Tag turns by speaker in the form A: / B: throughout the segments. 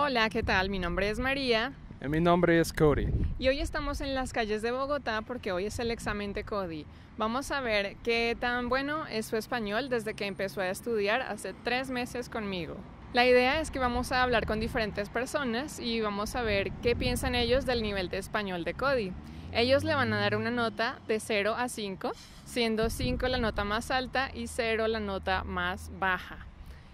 A: Hola, ¿qué tal? Mi nombre es María.
B: Y mi nombre es Cody.
A: Y hoy estamos en las calles de Bogotá porque hoy es el examen de Cody. Vamos a ver qué tan bueno es su español desde que empezó a estudiar hace tres meses conmigo. La idea es que vamos a hablar con diferentes personas y vamos a ver qué piensan ellos del nivel de español de Cody. Ellos le van a dar una nota de 0 a 5, siendo 5 la nota más alta y 0 la nota más baja.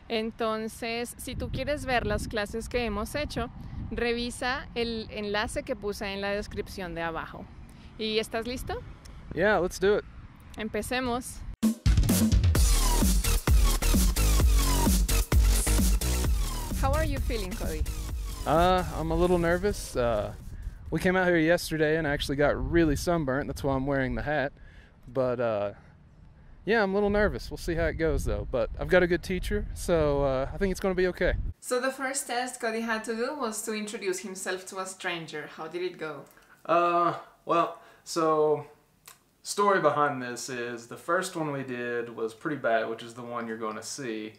A: Entonces, si tú quieres ver las clases que hemos hecho, revisa el enlace que puse en la descripción de abajo. ¿Y estás listo?
B: Yeah, let's do it.
A: Empecemos. How are you feeling, Cody?
B: Uh, I'm a little nervous. Uh, we came out here yesterday and I actually got really sunburnt. That's why I'm wearing the hat. But uh, yeah, I'm a little nervous. We'll see how it goes though. But I've got a good teacher, so uh, I think it's going to be okay.
A: So the first test Cody had to do was to introduce himself to a stranger. How did it go?
B: Uh, well, so story behind this is the first one we did was pretty bad, which is the one you're going to see,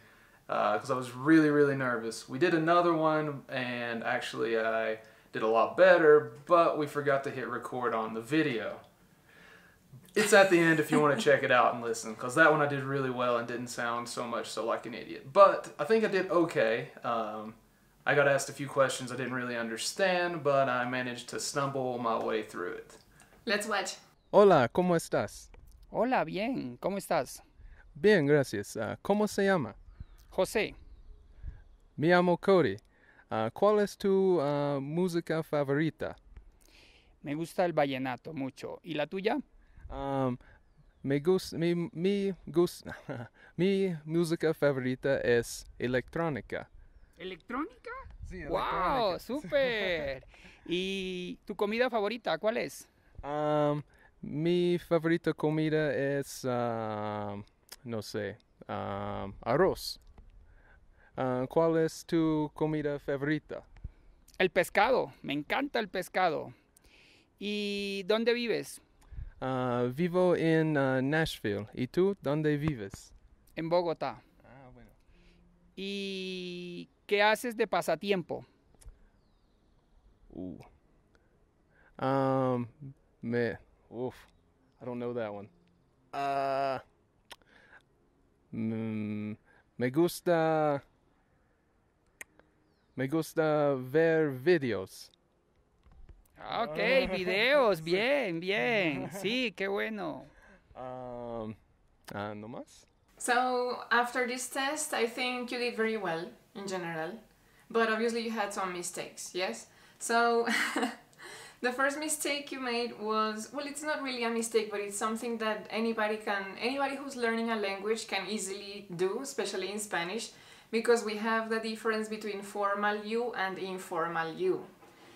B: because I was really, really nervous. We did another one, and actually I did a lot better, but we forgot to hit record on the video. It's at the end if you want to check it out and listen, because that one I did really well and didn't sound so much so like an idiot. But I think I did okay. Um, I got asked a few questions I didn't really understand, but I managed to stumble my way through it.
A: Let's watch.
B: Hola, ¿cómo estás?
C: Hola, bien, ¿cómo estás?
B: Bien, gracias. Ah, ¿Cómo se llama?
C: José,
B: Me llamo Cody. Ah, ¿Cuál es tu ah, música favorita?
C: me gusta el vallenato mucho. ¿Y la tuya?
B: Um, me gusta, mi, mi, música favorita es electrónica.
C: ¿Electrónica?
B: Sí,
C: ¡Wow! ¡Súper! ¿Y tu comida favorita cuál es?
B: Um, mi favorita comida es, um, no sé, um, arroz. Ah, ¿Cuál es tu comida favorita?
C: El pescado. Me encanta el pescado. ¿Y dónde vives?
B: Ah, vivo en ah, Nashville. ¿Y tú dónde vives?
C: En Bogotá.
B: Ah, bueno.
C: ¿Y qué haces de pasatiempo?
B: Ooh. Um, me, oof, I don't know that one. Uh, mm, me gusta, me gusta ver videos.
C: Ah, Ok, videos. Bien, bien. Sí, qué bueno.
B: Um, ah, no más.
A: So after this test, I think you did very well in general, but obviously you had some mistakes, yes? So the first mistake you made was well, it's not really a mistake, but it's something that anybody can anybody who's learning a language can easily do, especially in Spanish, because we have the difference between formal you and informal you.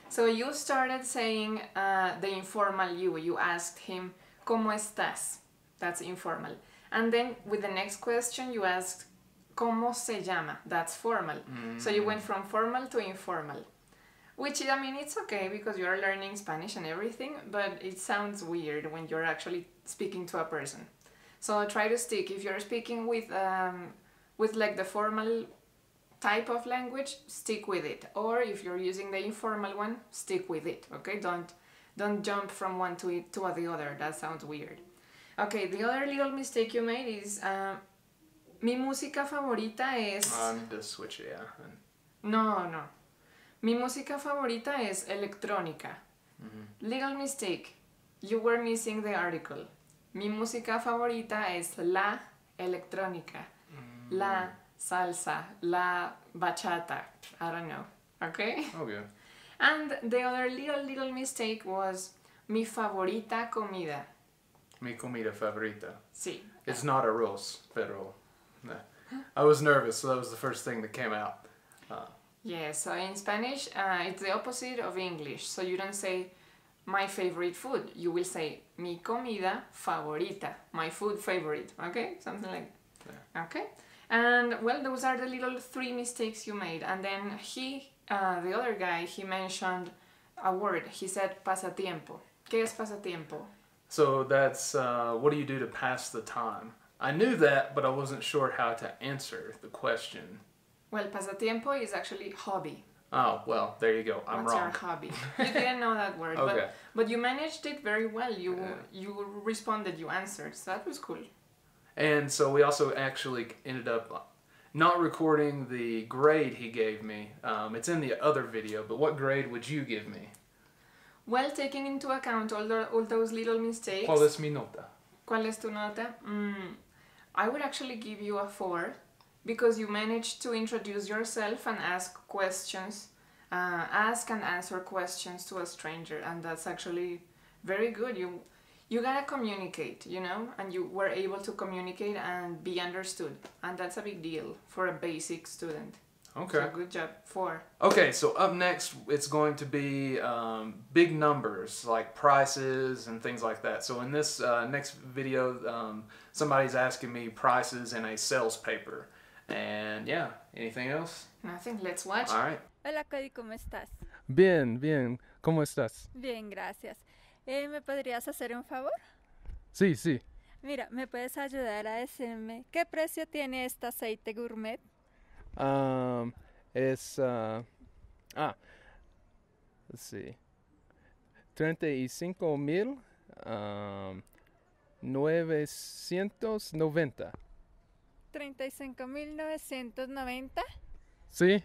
A: So you started saying uh, the informal you. You asked him, ¿Cómo estás? That's informal. And then with the next question, you asked, ¿Cómo se llama? That's formal. So you went from formal to informal. Which, I mean, it's okay because you're learning Spanish and everything, but it sounds weird when you're actually speaking to a person. So try to stick. If you're speaking with, um, with like the formal type of language, stick with it. Or if you're using the informal one, stick with it. Okay, don't don't jump from one to it to the other. That sounds weird. Okay, the other little mistake you made is uh, mi música favorita es
B: need to switch it, yeah.
A: no no. Mi música favorita es electrónica. Little mistake. You were missing the article. Mi música favorita es la electrónica. La salsa, la bachata. I don't know. Okay?
B: Okay.
A: And the other little little mistake was mi favorita comida.
B: Mi comida favorita.
A: Sí.
B: It's not arroz, pero. nah. I was nervous, so that was the first thing that came out.
A: Yeah, so in Spanish, uh, it's the opposite of English. So you don't say my favorite food. You will say mi comida favorita, my food favorite. Okay, something like. Okay, and well, those are the little three mistakes you made. And then he, uh, the other guy, he mentioned a word. He said pasatiempo. ¿Qué es pasatiempo?
B: So that's uh, what do you do to pass the time? I knew that, but I wasn't sure how to answer the question.
A: Well, pasatiempo is actually hobby.
B: Oh well, there you go. I'm
A: What's
B: wrong.
A: your hobby? You didn't know that word,
B: Okay.
A: but but you managed it very well. You
B: Yeah.
A: you responded, you answered. So that was cool.
B: And so we also actually ended up not recording the grade he gave me. Um, it's in the other video, but what grade would you give me?
A: Well, taking into account all the, all those little mistakes.
B: ¿Cuál es mi nota?
A: ¿Cuál es tu nota? Mm, I would actually give you a four because you managed to introduce yourself and ask questions, uh, ask and answer questions to a stranger, and that's actually very good. You you gotta communicate, you know, and you were able to communicate and be understood, and that's a big deal for a basic student.
B: Okay.
A: So good job, four.
B: Okay, so up next, it's going to be um, big numbers like prices and things like that. So in this uh, next video, um, somebody's asking me prices in a sales paper. And yeah, anything else?
A: Nothing. Let's watch.
B: All right.
D: Hola Cody, ¿cómo estás?
E: Bien, bien. ¿Cómo estás?
D: Bien, gracias. Eh, ¿Me podrías hacer un favor?
E: Sí, sí.
D: Mira, ¿me puedes ayudar a decirme qué precio tiene este aceite gourmet?
E: Um, es. Uh, ah. Let's see. 35 mil. Um, 990.
D: 35.990.
E: Sí.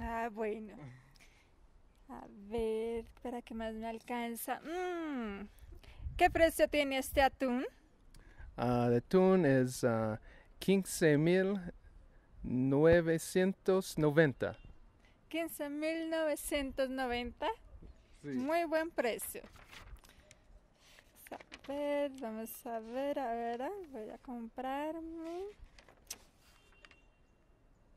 D: Ah, bueno. A ver, ¿para qué más me alcanza? Mm, ¿Qué precio tiene este atún?
E: Uh, the tune is uh, 15 mil 990.
D: 15.990.
E: Sí.
D: Muy buen precio. A ver, vamos a ver, a ver, ah, voy a comprarme.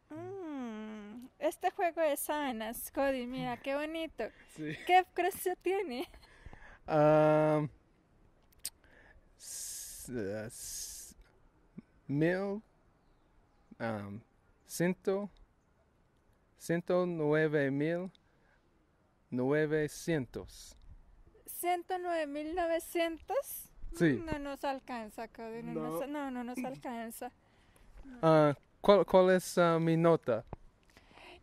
D: Mm, este juego de sábanas, Cody, mira qué bonito.
E: Sí.
D: ¿Qué precio tiene?
E: Um, uh, mil, um, ciento, ciento nueve mil novecientos.
D: 109.900.
E: Sí.
D: No nos alcanza, Cody, no,
E: No.
D: nos, no, no nos alcanza.
E: Ah, ¿cuál, ¿Cuál es ah, mi nota?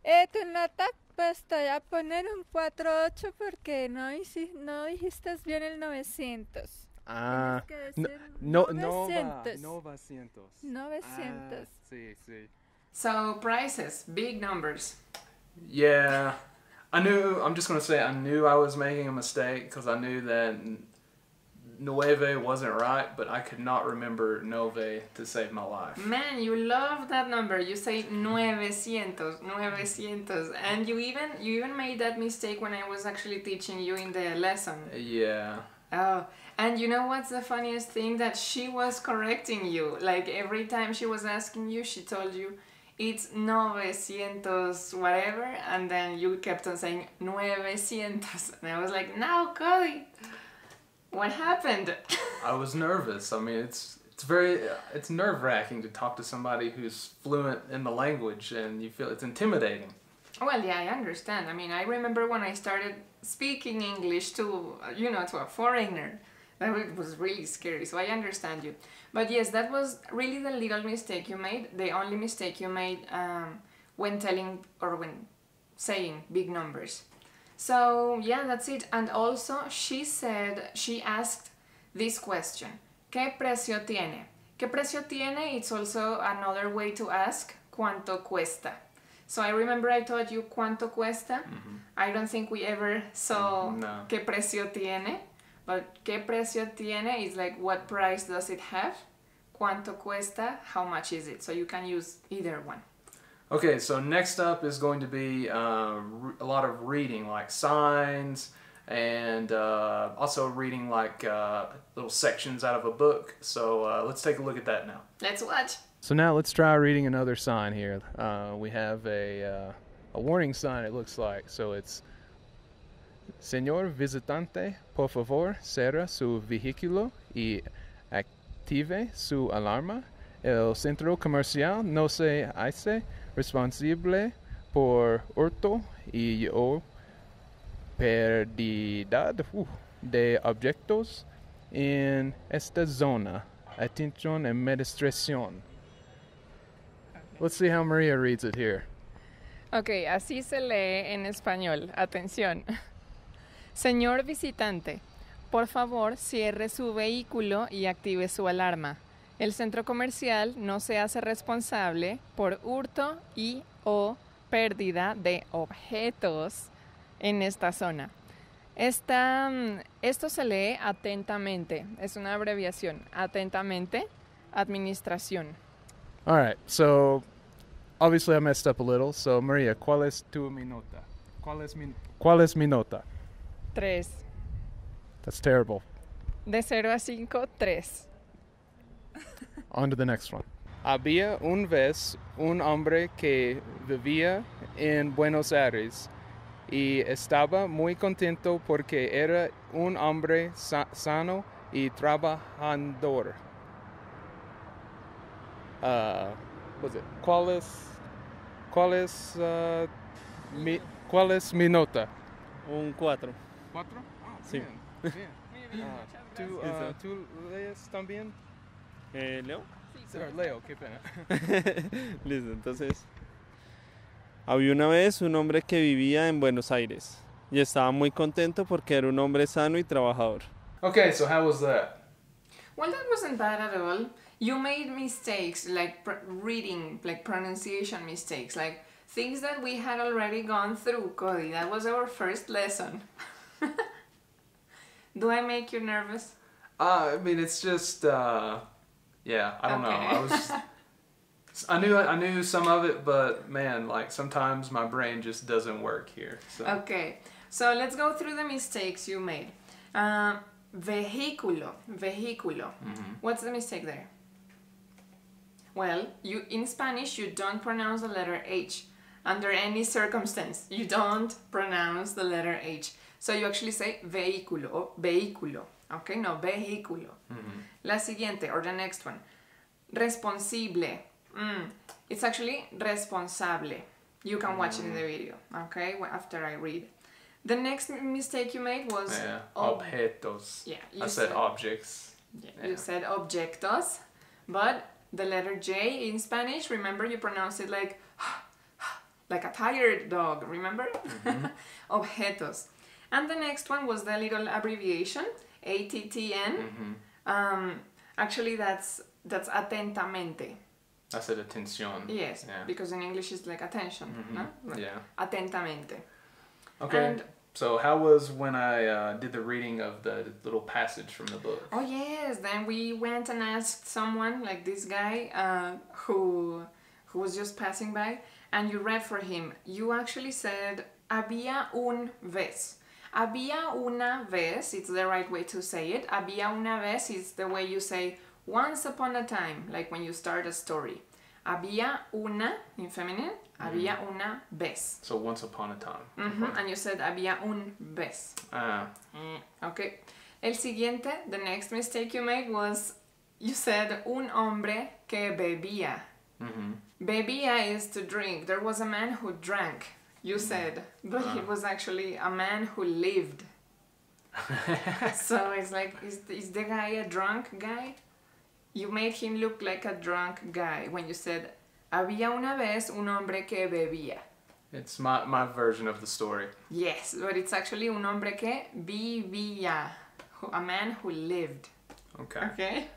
D: Eh, tu nota, pues te voy a poner un 4.8 porque no, hici- no dijiste bien el 900.
E: Ah,
D: Tienes que
E: no,
D: decir
E: no,
D: 900.
E: novecientos.
D: 900.
E: Ah, sí, sí.
A: So prices, big numbers.
B: Yeah. I knew, I'm just going to say, I knew I was making a mistake because I knew that n- nueve wasn't right, but I could not remember nove to save my life.
A: Man, you love that number. You say 900, 900, and you even you even made that mistake when I was actually teaching you in the lesson.
B: Yeah.
A: Oh, and you know what's the funniest thing that she was correcting you. Like every time she was asking you, she told you it's 900 whatever, and then you kept on saying 900, and I was like, "No, Cody, what happened?"
B: I was nervous. I mean, it's it's very it's nerve wracking to talk to somebody who's fluent in the language, and you feel it's intimidating.
A: Well, yeah, I understand. I mean, I remember when I started speaking English to, you know, to a foreigner. That wa- was really scary, so I understand you. But yes, that was really the little mistake you made, the only mistake you made um, when telling or when saying big numbers. So, yeah, that's it. And also, she said, she asked this question ¿Qué precio tiene? ¿Qué precio tiene? It's also another way to ask ¿Cuánto cuesta? So I remember I told you cuánto cuesta. Mm-hmm. I don't think we ever saw mm-hmm.
B: No.
A: qué precio tiene, but qué precio tiene is like what price does it have? Cuánto cuesta? How much is it? So you can use either one.
B: Okay, so next up is going to be uh, a lot of reading, like signs, and uh, also reading like uh, little sections out of a book. So uh, let's take a look at that now.
A: Let's watch.
E: So now let's try reading another sign here. Uh, we have a uh, a warning sign. It looks like so. It's Señor visitante, por favor, cierra su vehículo y active su alarma. El centro comercial no se hace responsable por hurto y o pérdida uh, de objetos en esta zona. Atención administración. Let's see how Maria reads it here.
A: Ok, así se lee en español. Atención. Señor visitante, por favor cierre su vehículo y active su alarma. El centro comercial no se hace responsable por hurto y o pérdida de objetos en esta zona. Esta, mm, esto se lee atentamente, es una abreviación. Atentamente, administración.
E: All right, so obviously I messed up a little. So Maria, ¿cuál es tu mi nota? ¿Cuál es mi, cuál es mi nota?
A: Tres.
E: That's terrible.
A: De 0 a 5, 3.
E: On to the next one. Había un vez un hombre que vivía en Buenos Aires y estaba muy contento porque era un hombre sa- sano y trabajador. Uh, was it? ¿Cuál es, cuál es, uh, mi, cuál es mi nota?
F: Un 4.
E: ¿Cuatro?
F: Sí.
E: Ah, ¿tú, uh, ¿Tú lees también?
F: Eh, ¿Leo?
E: Leo, qué pena.
F: Listo, entonces. Había una vez un hombre que vivía en Buenos Aires y estaba muy contento porque era un hombre sano y trabajador.
B: Okay, so how was that?
A: Well, that wasn't bad at all. You made mistakes, like pr- reading, like pronunciation mistakes, like things that we had already gone through, Cody. That was our first lesson. Do I make you nervous?
B: Uh, I mean, it's just, uh, yeah, I don't know. I was, I knew, I knew some of it, but man, like sometimes my brain just doesn't work here. So
A: Okay, so let's go through the mistakes you made. Uh, vehiculo, vehiculo. What's the mistake there? Well, you in Spanish you don't pronounce the letter H under any circumstance. You don't pronounce the letter H. So you actually say vehículo vehículo. Okay, no vehículo. La siguiente or the next one. Responsible. Mm, it's actually responsable. You can watch it in the video, okay? After I read. The next mistake you made was
B: yeah,
A: ob-
B: objetos.
A: yeah,
B: I
A: you
B: said objects.
A: yeah,
B: yeah.
A: you said objetos, but the letter J in Spanish, remember you pronounce it like like a tired dog, remember? Objetos. And the next one was the little abbreviation ATTN.
B: hmm
A: Um, actually, that's that's atentamente.
B: I said attention.
A: Yes,
B: Yeah.
A: because in English it's like attention, no?
B: Mhm. Yeah.
A: Atentamente.
B: Okay.
A: And-
B: so how was when I uh, did the reading of the little passage from the book?
A: Oh yes, then we went and asked someone like this guy uh, who who was just passing by, and you read for him. You actually said había un vez. Había una vez. It's the right way to say it. Había una vez is the way you say once upon a time, like when you start a story. Había una in feminine. Había una vez.
B: So once upon a time.
A: Mhm, And you said había un vez.
B: Uh,
A: Okay. El siguiente, the next mistake you made was you said un hombre que bebía.
B: hmm
A: Bebía is to drink. There was a man who drank, you said, but it was actually a man who lived. so it's like, is, is the guy a drunk guy? You made him look like a drunk guy when you said, había una vez un hombre que bebía.
B: It's my, my version of the story.
A: Yes, but it's actually un hombre que vivía, a man who lived.
B: Okay.
A: Okay,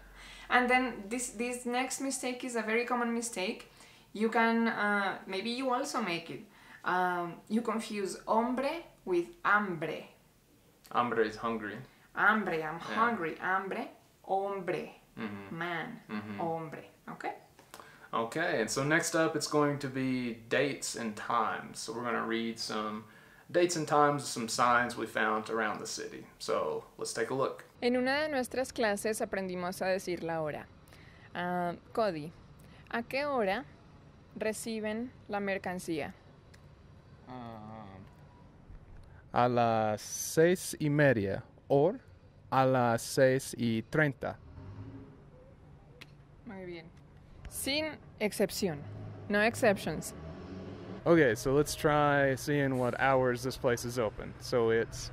A: and then this this next mistake is a very common mistake. You can uh, maybe you also make it. Um, you confuse hombre with hambre.
B: Hambre is hungry.
A: Hambre, I'm hungry. Hambre, hombre,
B: hmm
A: man, hombre. Okay.
B: Okay, and so next up it's going to be dates and times. So we're going to read some dates and times, some signs we found around the city. So let's take a look.
A: En una de nuestras clases aprendimos a decir la hora. Ah, Cody, ¿a qué hora reciben la mercancía?
E: Um, a las seis y media o a las seis y treinta.
A: Muy bien. Sin excepción. No exceptions.
E: Okay, so let's try seeing what hours this place is open. So it's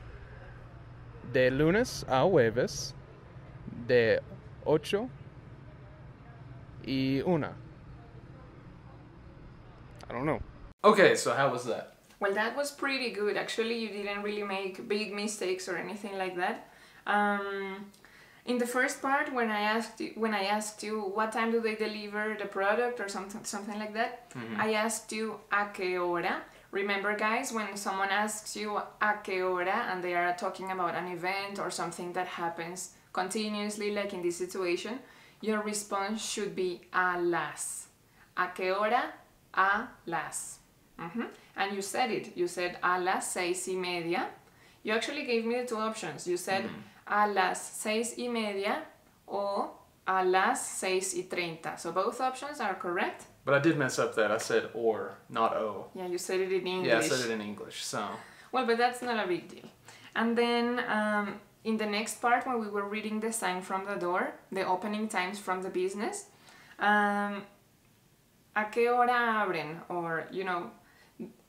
E: de lunes a jueves, de ocho y una. I don't know.
B: Okay, so how was that?
A: Well, that was pretty good. Actually, you didn't really make big mistakes or anything like that. Um, in the first part, when I asked you, when I asked you what time do they deliver the product or something something like that, I asked you a qué hora. Remember, guys, when someone asks you a qué hora and they are talking about an event or something that happens continuously, like in this situation, your response should be a las. A qué hora? A las. Mhm. And you said it. You said a las seis y media. You actually gave me the two options. You said a las seis y media or a las seis y treinta. So both options are correct.
B: But I did mess up that. I said or, not o.
A: Yeah, you said it in English.
B: Yeah, I said it in English. So,
A: Well, but that's not a big deal. And then um, in the next part, when we were reading the sign from the door, the opening times from the business, um, ¿a qué hora abren? Or, you know,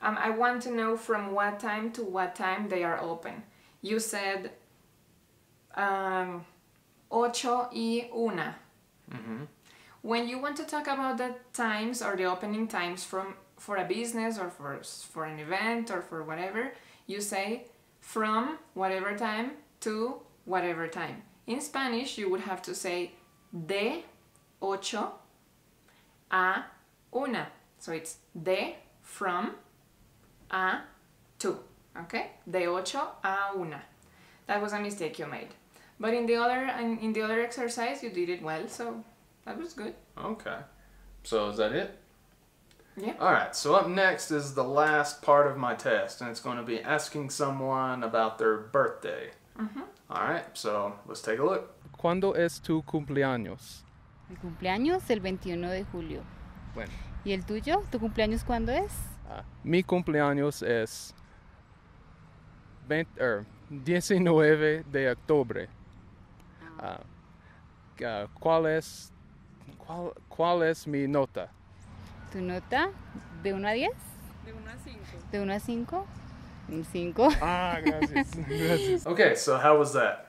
A: um, I want to know from what time to what time they are open. You said um, ocho y una. When you want to talk about the times or the opening times from for a business or for for an event or for whatever, you say from whatever time to whatever time. In Spanish, you would have to say de ocho a una. So it's de from a two, Okay? De ocho a una. That was a mistake you made. But in the other in in the other exercise, you did it well. So that was good.
B: okay. So, is that it?
A: Yeah.
B: All right, so up next is the last part of my test, and it's going to be asking someone about their birthday. Mm-hmm. All right, so let's take a look.
E: ¿Cuándo es tu cumpleaños?
G: Mi cumpleaños el 21 de julio.
E: Bueno.
G: ¿Y el tuyo? ¿Tu cumpleaños cuándo es?
E: Ah, mi cumpleaños es 20, er, 19 de octubre. Ah, ah, ¿cuál, es, cuál, ¿Cuál es mi nota?
G: ¿Tu nota? ¿De 1 a 10?
A: De 1 a 5.
G: ¿De 1 a 5? Un 5.
E: Ah, gracias. gracias.
B: Okay, so how was that?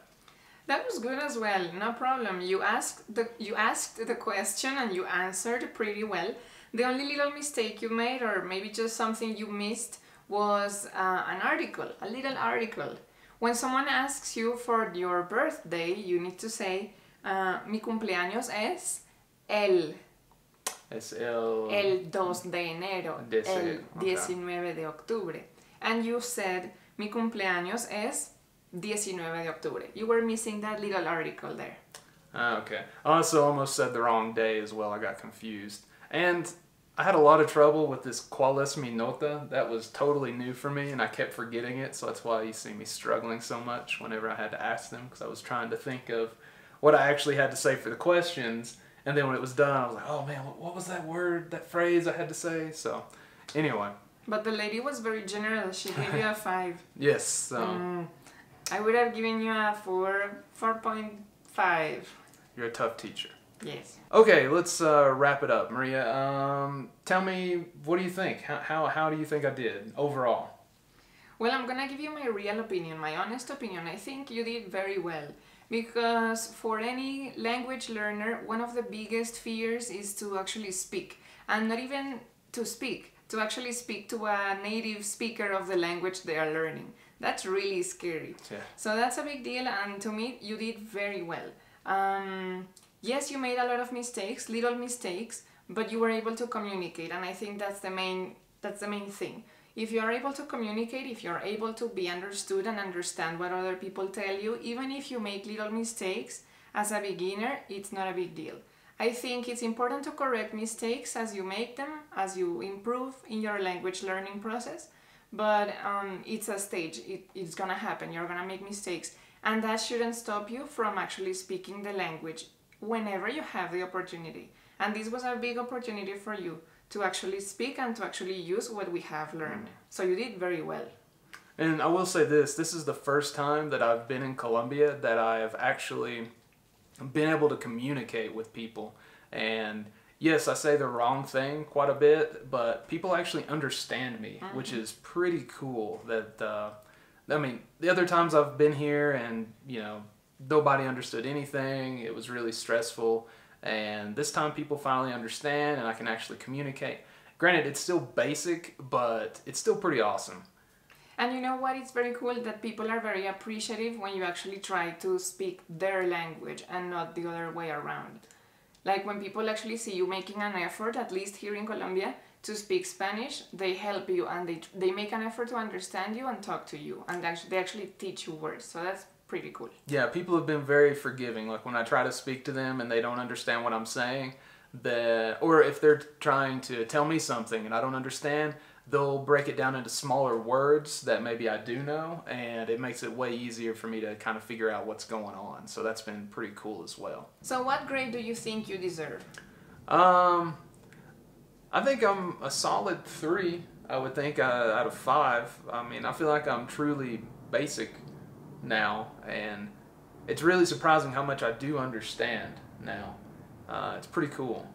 A: That was good as well. No problem. You asked the you asked the question and you answered pretty well. The only little mistake you made, or maybe just something you missed, was uh, an article, a little article. When someone asks you for your birthday, you need to say, uh, "Mi cumpleaños es el
B: It's el.
A: el 2 de enero,
B: Dece-
A: el
B: okay.
A: de octubre. And you said, mi cumpleaños es 19 de octubre. You were missing that little article there.
B: Ah, okay. I also almost said the wrong day as well. I got confused. And I had a lot of trouble with this ¿Cuál es mi nota? That was totally new for me, and I kept forgetting it, so that's why you see me struggling so much whenever I had to ask them, because I was trying to think of what I actually had to say for the questions. And then when it was done, I was like, oh man, what- was that word, that phrase I had to say? So, anyway,
A: But the lady was very generous. She gave you a 5.
B: yes, so
A: Mm, I would have given you a 4, 4.5.
B: you're a tough teacher.
A: Yes.
B: Okay, let's uh, wrap it up. Maria, um, tell me, what do you think? How, how, how do you think I did overall?
A: Well, I'm gonna give you my real opinion, my honest opinion. I think you did very well. Because for any language learner, one of the biggest fears is to actually speak. And not even to speak, to actually speak to a native speaker of the language they are learning. That's really scary.
B: Yeah.
A: So that's a big deal, and to me, you did very well. Um, yes, you made a lot of mistakes, little mistakes, but you were able to communicate, and I think that's the main that's the main thing. If you are able to communicate, if you are able to be understood and understand what other people tell you, even if you make little mistakes as a beginner, it's not a big deal. I think it's important to correct mistakes as you make them, as you improve in your language learning process. But um, it's a stage, it, it's gonna happen, you're gonna make mistakes, and that shouldn't stop you from actually speaking the language whenever you have the opportunity. And this was a big opportunity for you to actually speak and to actually use what we have learned. So you did very well.
B: And I will say this this is the first time that I've been in Colombia that I have actually been able to communicate with people. And yes, I say the wrong thing quite a bit, but people actually understand me, which is pretty cool. That, uh, I mean, the other times I've been here and, you know, nobody understood anything, it was really stressful. And this time people finally understand and I can actually communicate. Granted, it's still basic, but it's still pretty awesome.
A: And you know what? It's very cool that people are very appreciative when you actually try to speak their language and not the other way around. Like when people actually see you making an effort, at least here in Colombia, to speak Spanish, they help you and they, they make an effort to understand you and talk to you. And actually, they actually teach you words. So that's pretty cool.
B: Yeah, people have been very forgiving. Like when I try to speak to them and they don't understand what I'm saying, that or if they're trying to tell me something and I don't understand, they'll break it down into smaller words that maybe I do know, and it makes it way easier for me to kind of figure out what's going on. So that's been pretty cool as well.
A: So, what grade do you think you deserve?
B: Um, I think I'm a solid three. I would think uh, out of five. I mean, I feel like I'm truly basic now, and it's really surprising how much I do understand now. Uh, it's pretty cool.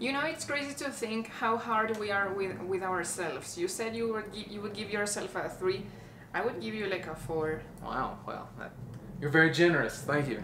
A: You know, it's crazy to think how hard we are with with ourselves. You said you would gi- you would give yourself a three. I would give you like a four.
B: Wow. Well, that, you're very generous. Thank you.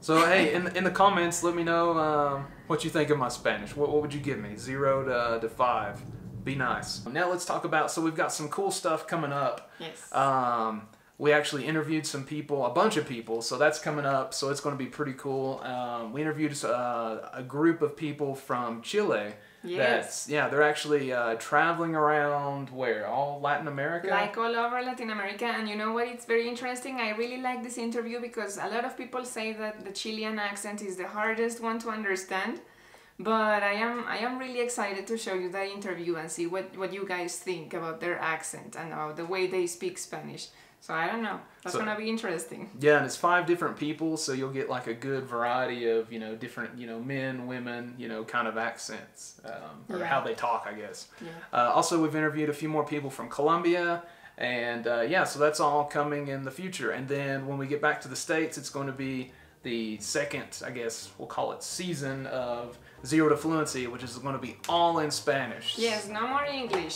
B: So hey, in in the comments, let me know um, what you think of my Spanish. What, what would you give me? Zero to, to five. Be nice. Now let's talk about. So we've got some cool stuff coming up.
A: Yes.
B: Um, we actually interviewed some people, a bunch of people, so that's coming up. So it's going to be pretty cool. Um, we interviewed uh, a group of people from Chile.
A: Yes.
B: That's yeah, they're actually uh, traveling around where all Latin America.
A: like all over Latin America. And you know what? It's very interesting. I really like this interview because a lot of people say that the Chilean accent is the hardest one to understand. But I am I am really excited to show you that interview and see what, what you guys think about their accent and about the way they speak Spanish. So I don't know. That's
B: So-
A: gonna be interesting.
B: Yeah, and it's five different people, so you'll get like a good variety of you know different you know men, women, you know kind of accents um, or
A: Yeah.
B: how they talk, I guess.
A: Yeah.
B: Uh, also, we've interviewed a few more people from Colombia, and uh, yeah, so that's all coming in the future. And then when we get back to the states, it's going to be the second, I guess we'll call it season of Zero to Fluency, which is going to be all in Spanish.
A: Yes, no more English.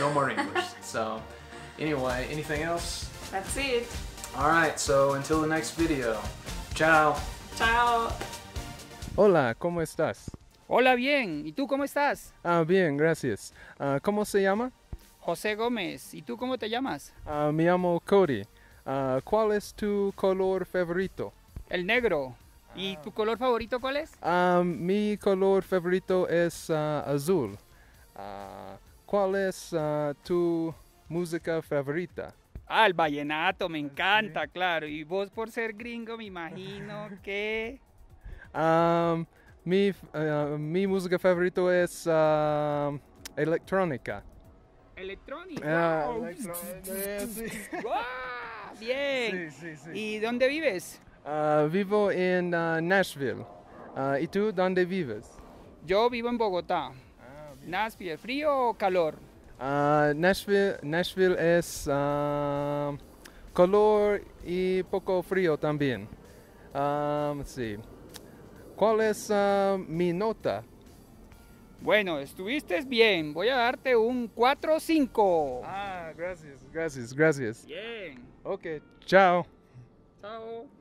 B: No more English. so, anyway, anything else?
A: That's it.
B: All right. So until the next video. Ciao.
A: Ciao.
E: Hola, ¿cómo estás?
C: Hola, bien. ¿Y tú cómo estás?
E: Ah, bien, gracias. Ah, ¿Cómo se llama?
C: José Gómez. ¿Y tú cómo te llamas?
E: Ah, me llamo Cody. Ah, ¿Cuál es tu color favorito?
C: El negro. ¿Y tu color favorito cuál es?
E: Ah, mi color favorito es ah, azul. Ah, ¿Cuál es ah, tu música favorita?
C: Ah, el vallenato, me encanta, claro. Y vos por ser gringo, me imagino que...
E: Ah, mi, ah, mi música favorito es ah, electrónica.
C: Electrónico.
E: Ah,
C: Wow.
E: electrónica.
C: Bien.
E: Sí, sí, sí.
C: ¿Y dónde vives?
E: Ah, vivo en ah, Nashville. Ah, ¿Y tú dónde vives?
C: Yo vivo en Bogotá. Nashville, ¿frío o calor?
E: Ah, Nashville, Nashville es ah, color y poco frío también. Ah, sí. ¿Cuál es ah, mi nota?
C: Bueno, estuviste bien. Voy a darte un 4-5.
E: Ah, gracias, gracias, gracias.
C: Bien.
E: Ok, chao.
C: Chao.